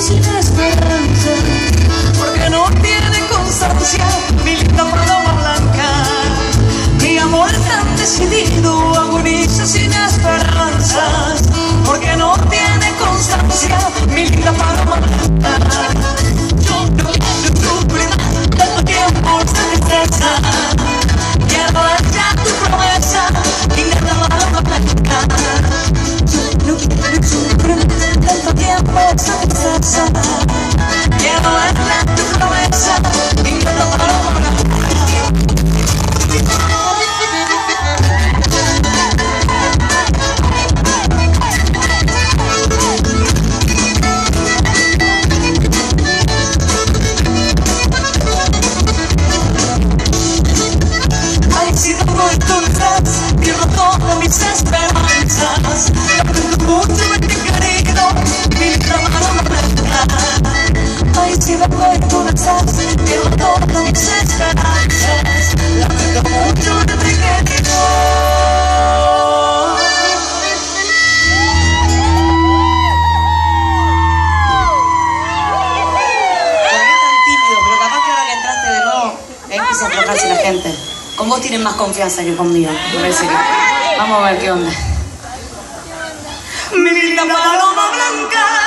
sin esperanza, porque no tiene constancia mi linda paloma blanca. Mi amor tan decidido agoniza sin esperanzas, porque no tiene constancia. ¿eh? que se la gente. Con vos tienen más confianza que conmigo, parece que. Vamos a ver qué onda. Mi linda paloma blanca.